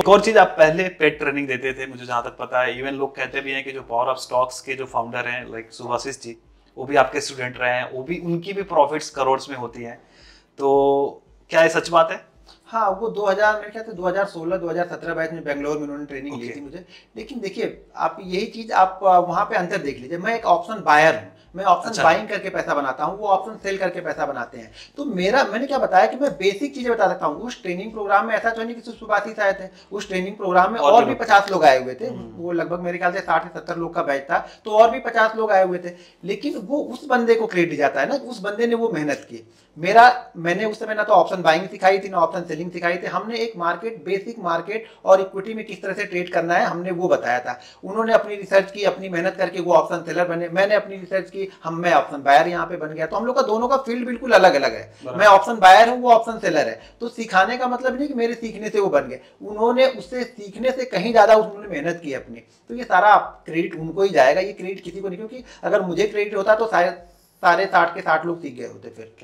एक और चीज़ आप पहले पेड ट्रेनिंग देते थे मुझे जहाँ तक पता है इवन लोग कहते भी हैं कि जो पावर ऑफ़ स्टॉक्स के जो फाउंडर हैं लाइक सुभाषिस जी वो भी आपके स्टूडेंट रहे हैं वो भी उनकी भी प्रॉफिट्स करोड़ में होती हैं। तो क्या ये सच बात है? हाँ वो 2000 मेरे ख्याल से 2016 2017 बैच में बेंगलोर में उन्होंने ट्रेनिंग okay. ली थी मुझे। लेकिन देखिए आप यही चीज़ आप वहाँ पे अंतर देख लीजिए। मैं एक ऑप्शन बायर हूँ। मैं ऑप्शन अच्छा। बाइंग करके पैसा बनाता हूँ वो ऑप्शन सेल करके पैसा बनाते हैं। तो मेरा मैंने क्या बताया कि मैं बेसिक चीज़ें बता सकता हूँ। उस ट्रेनिंग प्रोग्राम में ऐसा तो नहीं कि सिर्फ़ सुभाषिस आए थे उस ट्रेनिंग प्रोग्राम में और और भी भी पचास लोग आए हुए थे। हम्म। वो लगभग मेरे ख्याल से साठ से सत्तर लोग का बैच था तो और भी पचास लोग आए हुए थे। लेकिन वो उस बंदे को क्रेडिट जाता है ना उस बंदे ने वो मेहनत की। मेरा मैंने उस समय ना तो ऑप्शन बाइंग सिखाई थी ना ऑप्शन सेलिंग सिखाई थी। हमने एक मार्केट बेसिक मार्केट और इक्विटी में किस तरह से ट्रेड करना है हमने वो बताया था। उन्होंने अपनी रिसर्च की अपनी मेहनत करके वो ऑप्शन सेलर बने। मैंने अपनी रिसर्च की हम मैं ऑप्शन बायर यहाँ पे बन गया। तो हम लोग का दोनों का फ़ील्ड बिल्कुल अलग अलग है मैं ऑप्शन बायर हूँ वो ऑप्शन सेलर है। तो सिखाने का मतलब नहीं कि मेरे सीखने से वो बन गए। उन्होंने उससे सीखने से कहीं ज़्यादा उन्होंने मेहनत की अपनी। तो ये सारा क्रेडिट उनको ही जाएगा ये क्रेडिट किसी को नहीं। क्योंकि अगर मुझे क्रेडिट होता तो शायद सारे साठ के साठ लोग सीख गए होते फिर।